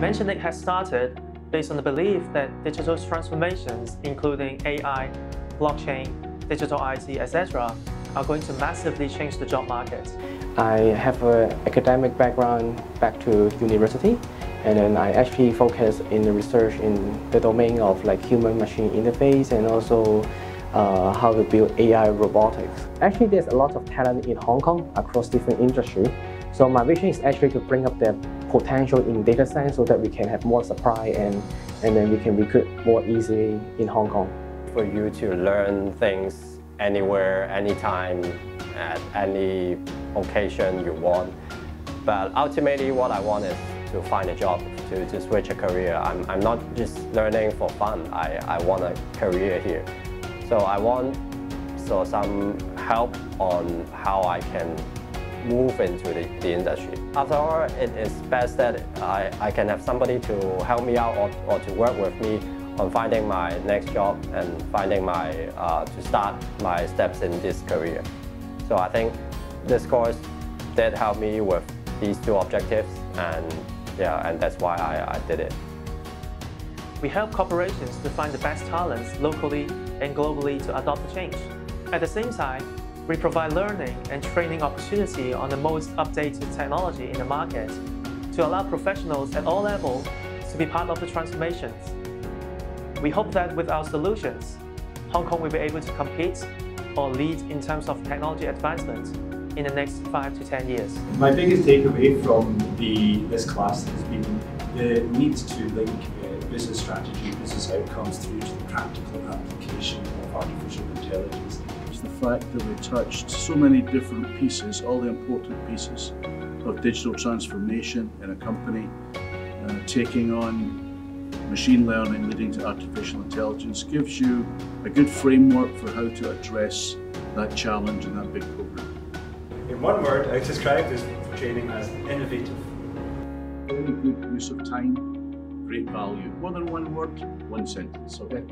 Venturenix has started based on the belief that digital transformations, including AI, blockchain, digital IT, etc., are going to massively change the job market. I have an academic background back to university and then I actually focus in the research in the domain of like human-machine interface and also uh, how to build AI robotics. Actually, there's a lot of talent in Hong Kong across different industries. So my vision is actually to bring up the potential in data science so that we can have more supply and, and then we can recruit more easily in Hong Kong. For you to learn things anywhere, anytime, at any occasion you want. But ultimately what I want is to find a job, to, to switch a career. I'm, I'm not just learning for fun, I, I want a career here. So I want so some help on how I can move into the, the industry. After all, it is best that I, I can have somebody to help me out or, or to work with me on finding my next job and finding my, uh, to start my steps in this career. So I think this course did help me with these two objectives and yeah, and that's why I, I did it. We help corporations to find the best talents locally and globally to adopt the change. At the same time, we provide learning and training opportunity on the most updated technology in the market to allow professionals at all levels to be part of the transformations. We hope that with our solutions, Hong Kong will be able to compete or lead in terms of technology advancement in the next five to 10 years. My biggest takeaway from the, this class has been the need to link uh, business strategy, business outcomes through to the practical application of artificial intelligence fact that we touched so many different pieces, all the important pieces of digital transformation in a company, uh, taking on machine learning leading to artificial intelligence gives you a good framework for how to address that challenge and that big program. In one word, I describe this training as innovative. Very good use of time, great value. More than one word, one sentence, okay?